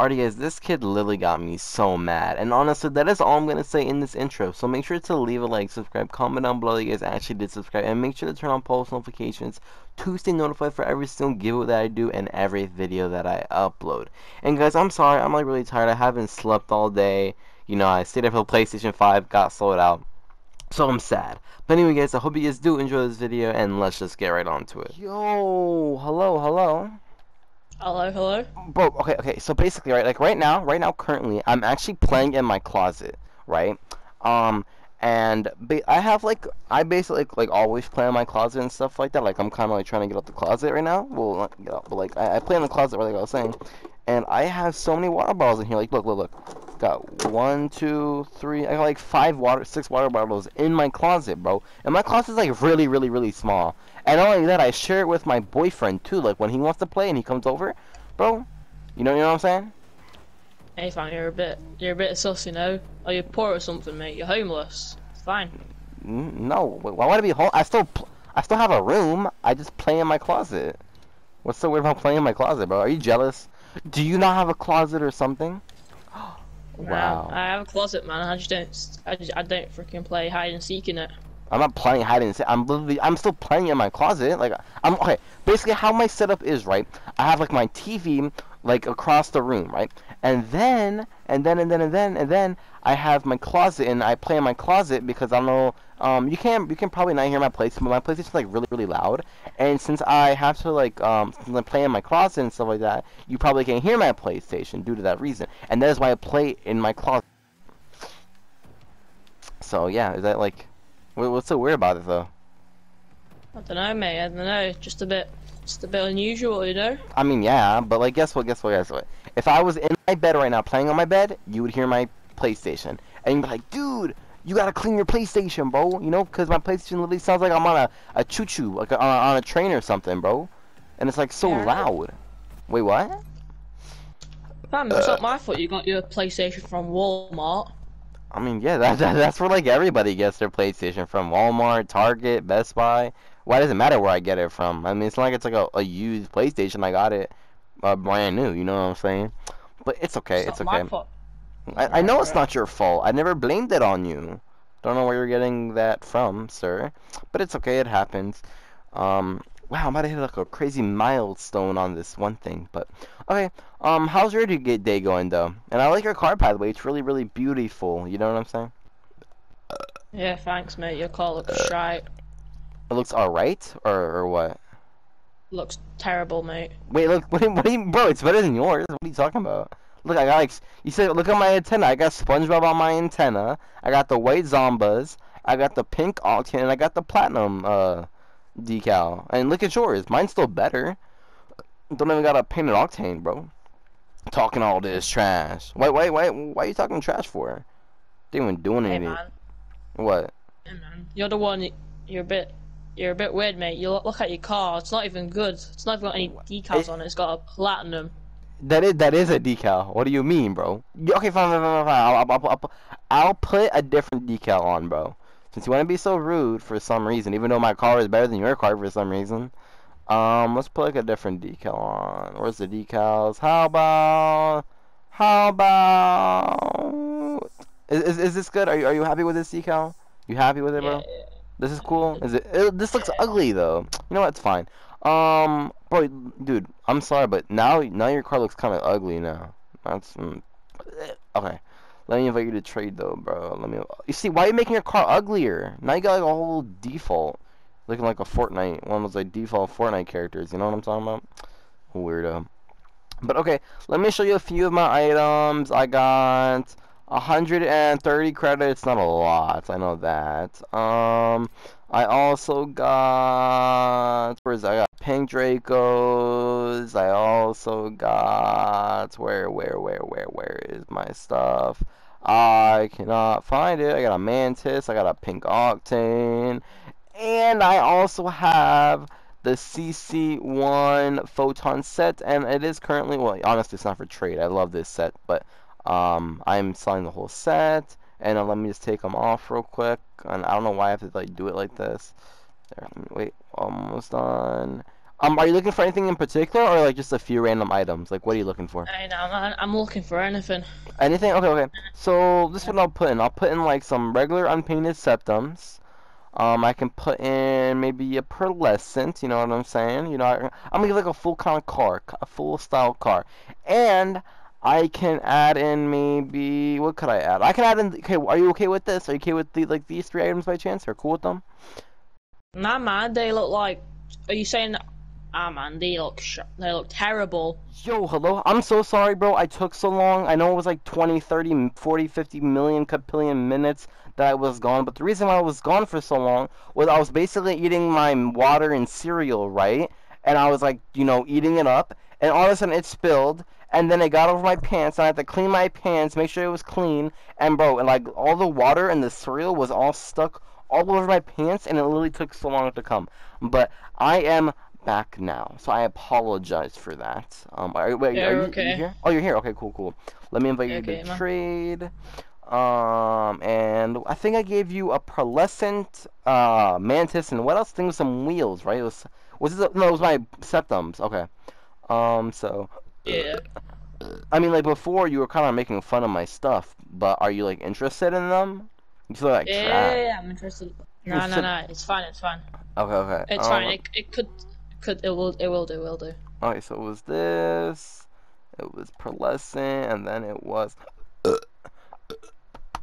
Alrighty guys, this kid literally got me so mad. And honestly, that is all I'm going to say in this intro. So make sure to leave a like, subscribe, comment down below that you guys actually did subscribe. And make sure to turn on post notifications to stay notified for every single giveaway that I do and every video that I upload. And guys, I'm sorry, I'm like really tired. I haven't slept all day. You know, I stayed up for PlayStation 5, got sold out. So I'm sad. But anyway guys, I hope you guys do enjoy this video and let's just get right on to it. Yo, hello, hello. Hello, hello. Bro, okay, okay. So basically, right, like right now, right now, currently, I'm actually playing in my closet, right? Um, and I have like, I basically like, like always play in my closet and stuff like that. Like I'm kind of like trying to get out the closet right now. Well, not get out, but like I, I play in the closet, like I was saying, and I have so many water bottles in here. Like, look, look, look. Got one, two, three. I got like five water, six water bottles in my closet, bro. And my closet is like really, really, really small. And not only that, I share it with my boyfriend too. Like when he wants to play and he comes over, bro. You know, you know what I'm saying? Hey, fine. You're a bit, you're a bit sus, oh, you know. Are you poor or something, mate? You're homeless. It's fine. No, I want to be home? I still, I still have a room. I just play in my closet. What's so weird about playing in my closet, bro? Are you jealous? Do you not have a closet or something? Wow. I have a closet, man. I just don't. I, just, I don't freaking play hide and seek in it. I'm not playing hide and seek. I'm literally. I'm still playing in my closet. Like I'm okay. Basically, how my setup is, right? I have like my TV like across the room, right? And then, and then, and then, and then, and then I have my closet, and I play in my closet because I know um, you can you can probably not hear my PlayStation, but my PlayStation's like really really loud, and since I have to like um I play in my closet and stuff like that, you probably can't hear my PlayStation due to that reason, and that is why I play in my closet. So yeah, is that like, what's so weird about it though? I don't know, mate. I don't know. Just a bit, just a bit unusual, you know. I mean, yeah, but like, guess what? Guess what? Guess what? If I was in my bed right now playing on my bed, you would hear my PlayStation, and you'd be like, dude you gotta clean your PlayStation, bro. You know, because my PlayStation literally sounds like I'm on a, a choo-choo, like on, a, on a train or something, bro. And it's like so yeah. loud. Wait, what? Fam, it's uh, not my fault you got your PlayStation from Walmart. I mean, yeah, that, that, that's where like everybody gets their PlayStation from Walmart, Target, Best Buy. Why does it matter where I get it from? I mean, it's not like it's like a, a used PlayStation. I got it uh, brand new. You know what I'm saying? But it's okay. It's, it's okay. I, I know it's not your fault. I never blamed it on you. Don't know where you're getting that from, sir. But it's okay, it happens. Um, wow, I'm about to hit like a crazy milestone on this one thing. But, okay, um, how's your day going, though? And I like your car, by the way. It's really, really beautiful. You know what I'm saying? Yeah, thanks, mate. Your car looks uh, shite. It looks alright? Or, or what? Looks terrible, mate. Wait, look, what, what, do you, bro, it's better than yours. What are you talking about? Look, I got like you said. Look at my antenna. I got SpongeBob on my antenna. I got the white Zombas. I got the pink Octane, and I got the platinum uh, decal. And look at yours. Mine's still better. Don't even got a painted Octane, bro. Talking all this trash. Wait, wait, wait. Why are you talking trash for? They even doing hey, anything. Man. What? Hey, man. You're the one. You're a bit. You're a bit weird, mate. You look, look at your car. It's not even good. It's not even got any decals it, on it. It's got a platinum. That is that is a decal. What do you mean, bro? Okay, fine, fine, fine, fine. I'll, I'll, I'll, I'll put a different decal on, bro. Since you want to be so rude for some reason, even though my car is better than your car for some reason. Um, let's put like a different decal on. Where's the decals? How about? How about? Is, is, is this good? Are you are you happy with this decal? You happy with it, bro? Yeah, This is cool. Is it, it? This looks ugly though. You know what? It's fine. Um, bro, dude, I'm sorry, but now now your car looks kind of ugly now. That's mm, okay. Let me invite you to trade though, bro. Let me. You see, why are you making your car uglier? Now you got like a whole default, looking like a Fortnite, one of those like default Fortnite characters. You know what I'm talking about? Weirdo. But okay, let me show you a few of my items. I got 130 credits, not a lot. I know that. Um, I also got. Where's I got Pink Dracos. I also got. Where, where, where, where, where is my stuff? I cannot find it. I got a Mantis. I got a Pink Octane. And I also have the CC1 Photon set. And it is currently. Well, honestly, it's not for trade. I love this set. But um, I'm selling the whole set. And uh, let me just take them off real quick. And I don't know why I have to like do it like this. There, wait, almost done. Um, are you looking for anything in particular, or like just a few random items? Like, what are you looking for? I know, I'm, I'm looking for anything. Anything? Okay, okay. So this is what I'll put in. I'll put in like some regular unpainted Septems. Um, I can put in maybe a pearlescent. You know what I'm saying? You know, I, I'm gonna get like a full kind of car, a full style car, and I can add in maybe what could I add? I can add in. Okay, are you okay with this? Are you okay with the like these three items by chance? Are you cool with them? Nah, man, they look like. Are you saying? Ah, man, they look sh- they look terrible. Yo, hello. I'm so sorry, bro. I took so long. I know it was like 20, 30, 40, 50 million capillion minutes that I was gone, but the reason why I was gone for so long was I was basically eating my water and cereal, right? And I was like, you know, eating it up, and all of a sudden it spilled, and then it got over my pants, and I had to clean my pants, make sure it was clean, and bro, and like all the water and the cereal was all stuck all over my pants, and it literally took so long to come. But I am back now, so I apologize for that. Um, are, wait, Yeah, are you, okay. you here? Oh, you're here. Okay, cool, cool. Let me invite you Okay, to trade. Um, and I think I gave you a pearlescent, uh, mantis, and what else? I think it was some wheels, right? It was, was it? No, it was my Septems. Okay. Um, so Yeah. I mean, like before, you were kind of making fun of my stuff, but are you like interested in them? You feel like Yeah, yeah, yeah, I'm interested. No, You're no, so- no. It's fine. It's fine. Okay, okay. It's um, fine. It, it could, it could, it will, it will do, will do. Okay, so it was this, it was pearlescent, and then it was.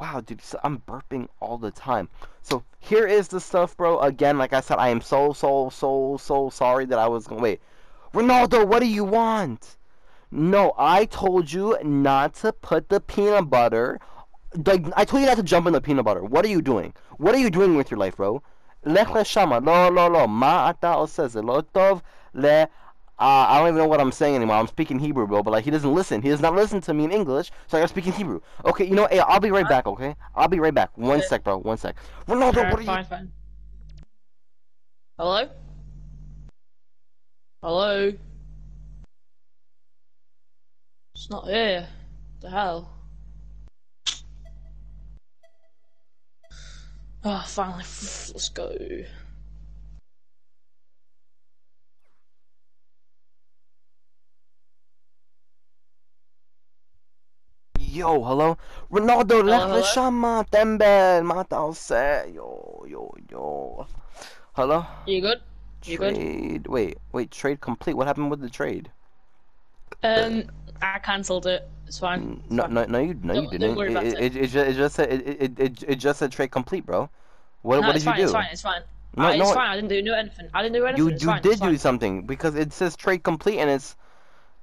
Wow, dude, I'm burping all the time. So here is the stuff, bro. Again, like I said, I am so, so, so, so sorry that I was going. Wait, Ronaldo, what do you want? No, I told you not to put the peanut butter. Like I told you not to jump in the peanut butter. What are you doing? What are you doing with your life, bro? Lech leshama, lo lo lo, ma ata oseze, lo tov le. Uh, I don't even know what I'm saying anymore. I'm speaking Hebrew, bro, but like he doesn't listen. He does not listen to me in English, so I gotta speak in Hebrew. Okay, you know, what? hey, I'll be right back. Okay, I'll be right back. One sec, bro. One sec. Ronaldo, Alright, what are you? fine, fine. Hello. Hello. It's not here. The hell. Oh, finally, let's go. Yo, hello, Ronaldo, lech hello? leshama, tembel, mata ose. Yo, yo, yo. Hello. You good? You good? Trade. Wait, wait. Trade complete. What happened with the trade? Um, I cancelled it. It's fine. It's No, fine. no, no. You, no, you Don't- didn't. don't worry about it, it, it, just, it just said, it, it, it, it just said trade complete, bro. What, No, what it's did you fine, do? It's fine. It's fine. No, it's no, fine. I didn't do no anything. I didn't do anything. You, it's you fine. did it's do something because it says trade complete and it's.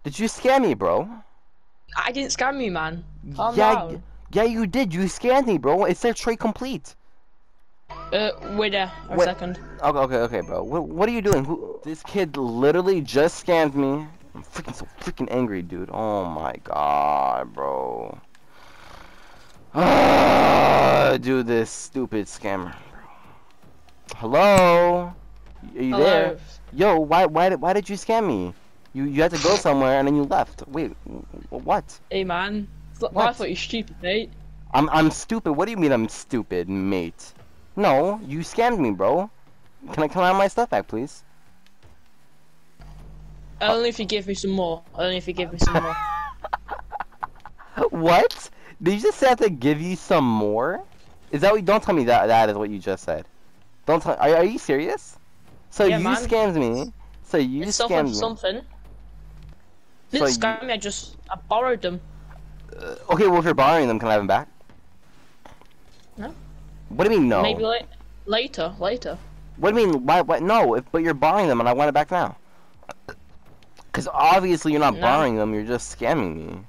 Did you scam me, bro? I didn't scam you, man. Calm yeah, down. yeah, you did. You scammed me, bro. It said trade complete. Uh, wait a, Wait. second. Okay, okay, okay, bro. What, what are you doing? Who, this kid literally just scammed me. I'm freaking so freaking angry, dude. Oh my god, bro. Ah, do this stupid scammer. Hello? Are you there? Yo, why, why, why did you scam me? You, you had to go somewhere and then you left. Wait, what? Hey, man. Look, I What? thought you stupid, mate. I'm, I'm stupid. What do you mean I'm stupid, mate? No, you scammed me, bro. Can I, can I have my stuff back, please? Only if you give me some more. Only if you give me some more. What? Did you just say I have to give you some more? Is that what? Don't tell me that. That is what you just said. Don't tell. Are, are you serious? So Yeah, you man. scammed me. So you it's something, scammed me. something. So Didn't you- scam me. I just I borrowed them. Uh, okay, well if you're borrowing them, can I have them back? No. What do you mean no? Maybe la- later. Later. What do you mean? Why? Why? No. If, but you're borrowing them, and I want it back now. Because obviously you're not No. borrowing them. You're just scamming me.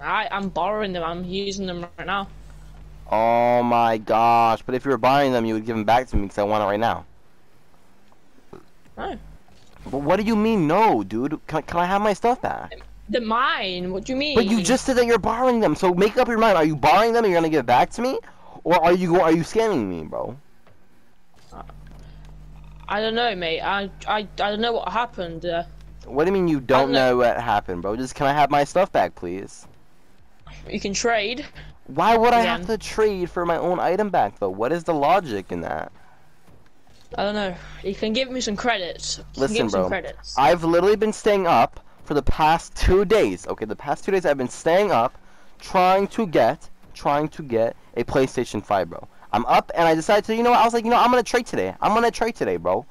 I I'm borrowing them. I'm using them right now. Oh my gosh! But if you were buying them, you would give them back to me because I want it right now. No. But what do you mean no, dude? Can, can I have my stuff back? They're mine. What do you mean? But you just said that you're borrowing them, so make up your mind. Are you borrowing them and you're gonna give it back to me, or are you are you scamming me, bro? I don't know, mate. I I I don't know what happened. Uh, What do you mean you don't don't know. know what happened, bro? Just can I have my stuff back, please? you can trade. Why would I have to trade for my own item back, though? What is the logic in that? I don't know. You can give me some credits. Listen, give me some bro. credits. I've literally been staying up for the past two days. Okay, the past two days I've been staying up, trying to get, trying to get a PlayStation 5, bro. I'm up and I decided to, you know, what, I was like, you know, I'm gonna trade today. I'm gonna trade today, bro.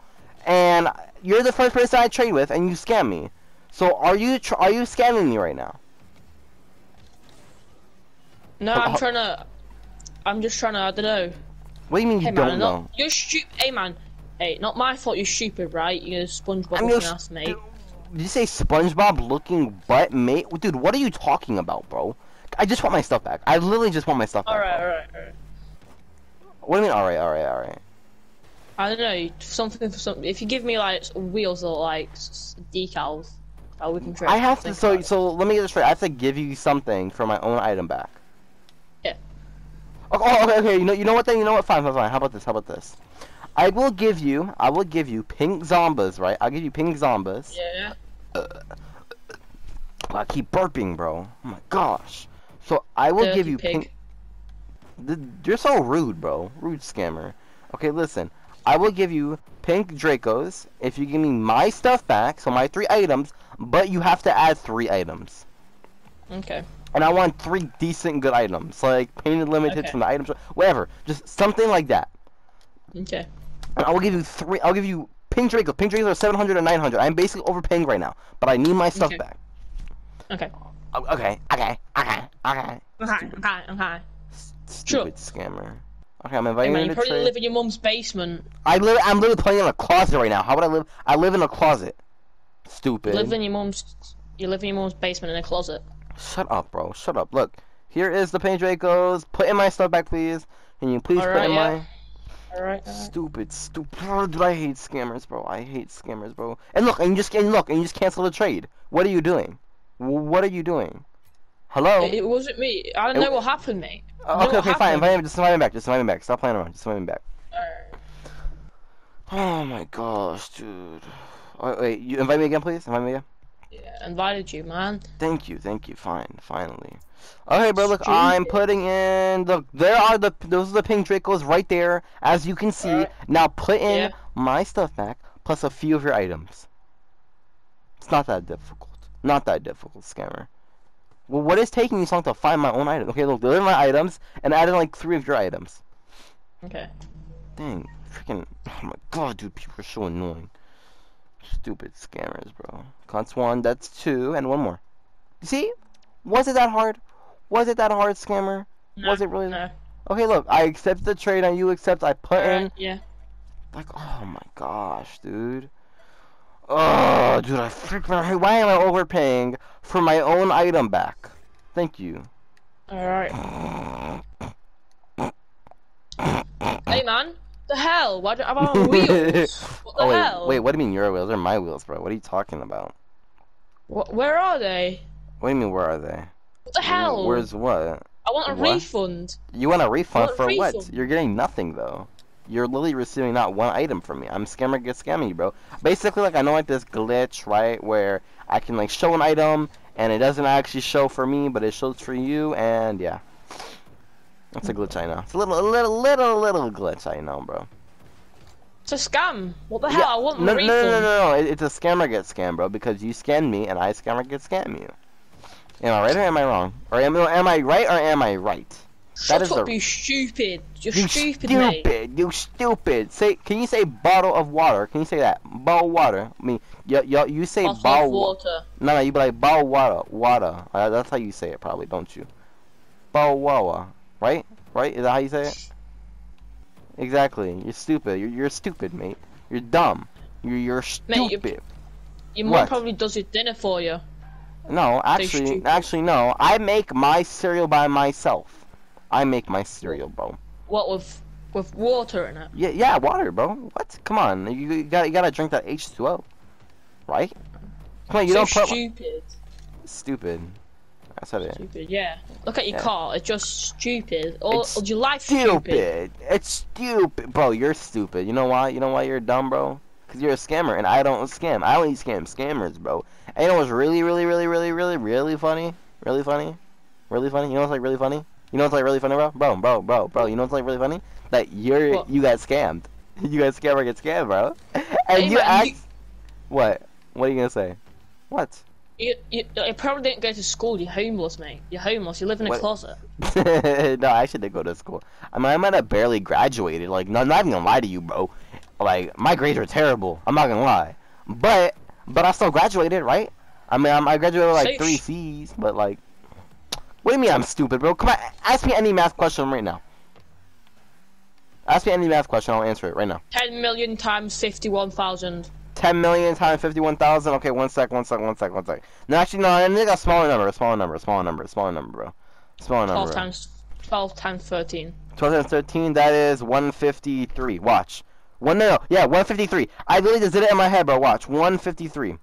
And you're the first person I trade with, and you scam me. So are you tr- are you scamming me right now? no, I'm trying to. I'm just trying to. I don't know. What do you mean you Hey don't man, know? not, you're stupid. Hey man. Hey, not my fault. You're stupid, right? You're a SpongeBob I'm looking ass, mate. Did you say SpongeBob looking butt, mate? Dude, what are you talking about, bro? I just want my stuff back. I literally just want my stuff back. Alright, alright, alright. What do you mean? All right, all right, all right. I don't know. Something for something. If you give me like wheels or like s- decals, uh, we can trade. I have to. So, so let me get this straight. I have to give you something for my own item back. Yeah. Oh, oh, okay, okay. You know, you know what? Then you know what? Fine, fine, fine. How about this? How about this? I will give you. I will give you pink zombas, right? I'll give you pink zombas. Yeah. Uh, I keep burping, bro. Oh my gosh. So I will Dirty give you pig. pink. You're so rude, bro. Rude scammer. Okay, listen. I will give you pink Dracos if you give me my stuff back, so my three items, but you have to add three items. Okay. And I want three decent good items, like painted limited Okay. from the items, whatever. Just something like that. Okay. And I will give you three. I'll give you pink Draco. Pink Dracos are 700 and 900. I'm basically overpaying right now, but I need my stuff Okay. back. Okay. O- Okay, okay, okay, okay. Okay. Okay. Okay. Stupid scammer. Okay, I'm Hey inviting man, you you to probably trade. live in your mum's basement. I live. I'm literally playing in a closet right now. How would I live? I live in a closet. You Stupid. live in your mum's. You live in your mum's basement in a closet. Shut up, bro. Shut up. Look, here is the paint Dracos. Put in my stuff back, please. Can you please put Alright, in yeah. my All right. all right. stupid, stupid? Oh, dude, I hate scammers, bro. I hate scammers, bro. And look, and you just and look, and you just cancel the trade. What are you doing? What are you doing? Hello. It, wasn't me. I don't It- know what happened, mate. Oh, okay, okay, fine. happened. Invite me. Just invite me back. Just invite me back. Stop playing around. Just invite me back. Alright. Oh my gosh, dude. Wait, wait, you invite me again, please. Invite me again. Yeah, invited you, man. Thank you, thank you. Fine, finally. Okay, bro. Look, I'm putting in the. There are the. Those are the pink Dracos right there, as you can see. Alright. Now put in Yeah. my stuff back plus a few of your items. It's not that difficult. Not that difficult, scammer. Well, what is taking you so long to find my own item? Okay, look, deliver my items and add in like three of your items. Okay. Dang, freaking. Oh my god, dude, people are so annoying. Stupid scammers, bro. That's one, that's two, and one more. You see? Was it that hard? Was it that hard, scammer? No, Was it really? No. Okay, look, I accept the trade and you accept. I put in. Yeah. Like, oh my gosh, dude. Oh, dude, I freaking hate. Why am I overpaying for my own item back? Thank you. Alright. Hey, man. The hell? Why don't I have on wheels? What the oh wait, hell? wait. What do you mean your wheels? They're my wheels, bro. What are you talking about? Wh- where are they? What do you mean? Where are they? What the hell? Where's what? I want a what? refund. You want a refund Want a for what? You're getting nothing though. You're literally receiving not one item from me. I'm scammer get scamming you, bro. Basically, like I know like this glitch, right, where I can like show an item and it doesn't actually show for me, but it shows for you, and yeah, that's a glitch I know. It's a little, a little, little, little glitch I know, bro. It's a scam. What the hell? Yeah, I want no, no, no, no, no, no. It- It's a scammer get scam, bro, because you scam me and I scammer get scam you. Am I right or am I wrong? Or am, am I right or am I right? Shut is up, the- you stupid. You're You stupid, stupid, mate. you stupid. Say, can you say bottle of water? Can you say that? Bottle water. I mean, you, you, you say Bottle of bottle wa- water. No, no, you be like bottle water, water. Uh, that's how you say it, probably, don't you? Bottle water, right? Right? Is that how you say it? Exactly. You're stupid. You're, you're stupid, mate. You're dumb. You're, you're Mate, you- stupid. Your What? probably does your dinner for you. No, actually, actually, no. I make my cereal by myself. I make my cereal, bro. What with with water in it? Yeah, yeah, water, bro. What? Come on, you, you gotta, you gotta drink that H2O, right? Come on, you so don't put stupid. stupid. I said it. Stupid, yeah. Look at your Yeah. car. It's just stupid. Or, It's your life stupid. Stupid. It's stupid, bro. You're stupid. You know why? You know why you're dumb, bro? Cause you're a scammer, and I don't scam. I only scam scammers, bro. And you know what's really, really, really, really, really, really funny? Really funny? Really funny? You know what's like really funny? You know what's like really funny, bro? Bro, bro, bro, bro. You know what's like really funny? That you're What? you got scammed. you got scam or get scammed, bro. And Hey, you man, ask. you- What? What are you gonna say? What? You, you, you probably didn't go to school. You're homeless, mate. You're homeless. You live in a What? closet. no, I actually did go to school. I mean, I might have barely graduated. Like, not, not even gonna lie to you, bro. Like, my grades are terrible. I'm not gonna lie. But, but I still graduated, right? I mean, I'm, I graduated with like three C's, but like, what do you mean I'm stupid, bro? Come on, ask me any math question right now. Ask me any math question, I'll answer it right now. 10 million times 51,000. 10 million times 51,000. Okay, one sec, one sec, one sec, one sec. No, actually, no, I need a smaller number, a smaller number, a smaller number, a smaller number, bro. Smaller number. 12 bro. times 13. 12 times 13. 2013, that is 153. Watch. One no, no, yeah, 153. I literally just did it in my head, bro. Watch, 153.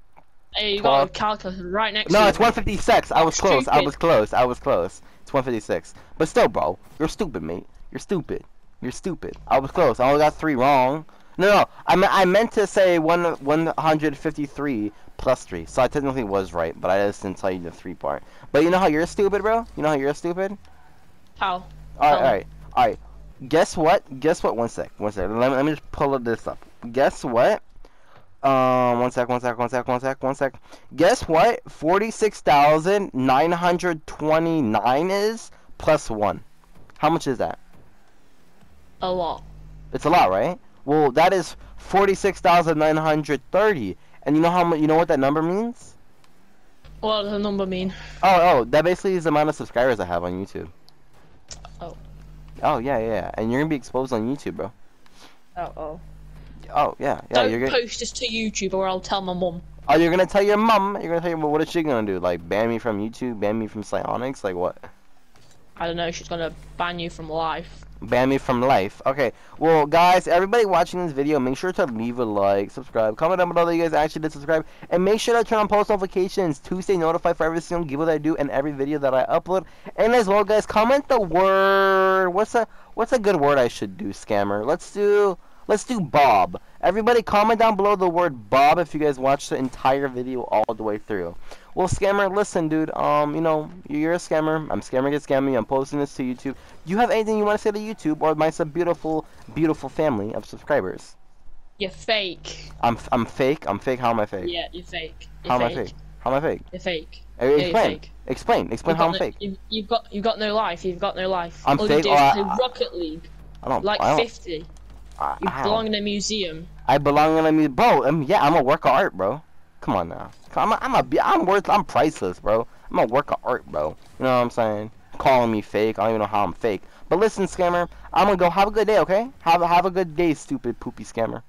Hey, you Twelve. got a calculator right next No, to No, it's 156. I was close. I was close. I was close. It's 156. But still, bro, you're stupid, mate. You're stupid. You're stupid. I was close. I only got three wrong. No, no, I me- I meant to say one 153 plus three, so I technically was right, but I just didn't tell you the three part. But you know how you're stupid, bro? You know how you're stupid? How? All right, Tell all me. right, all right. Guess what? Guess what? One sec, one sec. Let me, let me just pull this up. Guess what? Um, one sec, one sec, one sec, one sec, one sec. Guess what? Forty-six thousand nine hundred twenty-nine is plus one. How much is that? A lot. It's a lot, right? Well, that is forty-six thousand nine hundred thirty. And you know how much? You know what that number means? What does the number mean? Oh, oh, that basically is the amount of subscribers I have on YouTube. Oh. Oh yeah, yeah. And you're gonna be exposed on YouTube, bro. Oh, oh. Oh yeah, yeah. Don't you're gonna. post this to YouTube or I'll tell my mum. Oh, you're gonna tell your mom. You're gonna tell your mom. What is she gonna do? Like ban me from YouTube? Ban me from Psyonix? Like what? I don't know, she's gonna ban you from life. Ban me from life. Okay. Well, guys, everybody watching this video, make sure to leave a like, subscribe, comment down below that you guys actually did subscribe, and make sure to turn on post notifications to stay notified for every single giveaway that I do and every video that I upload. And as well, guys, comment the word. What's a what's a good word I should do, scammer? Let's do let's do Bob. Everybody, comment down below the word Bob if you guys watched the entire video all the way through. Well, scammer, listen, dude. Um, you know, you're a scammer. I'm scammer get scammy. I'm posting this to YouTube. You have anything you want to say to YouTube or my sub beautiful, beautiful family of subscribers? You're fake. I'm I'm fake. I'm fake. How am I fake? Yeah, you're fake. You're How am I fake. fake? How am I fake? You're fake. Uh, you're Explain. fake. Explain. Explain You've how got I'm no, fake. You've, you've got you've got no life. You've got no life. I'm All fake, you do is I- Rocket League, I don't. like I don't. 50. I, You belong in a museum. I belong in a museum, bro. Um, yeah, I'm a work of art, bro. Come on now. I'm a, I'm a, I'm worth. I'm priceless, bro. I'm a work of art, bro. You know what I'm saying? Calling me fake. I don't even know how I'm fake. But listen, scammer. I'm gonna go. Have a good day, okay? Have a, have a good day, stupid poopy scammer.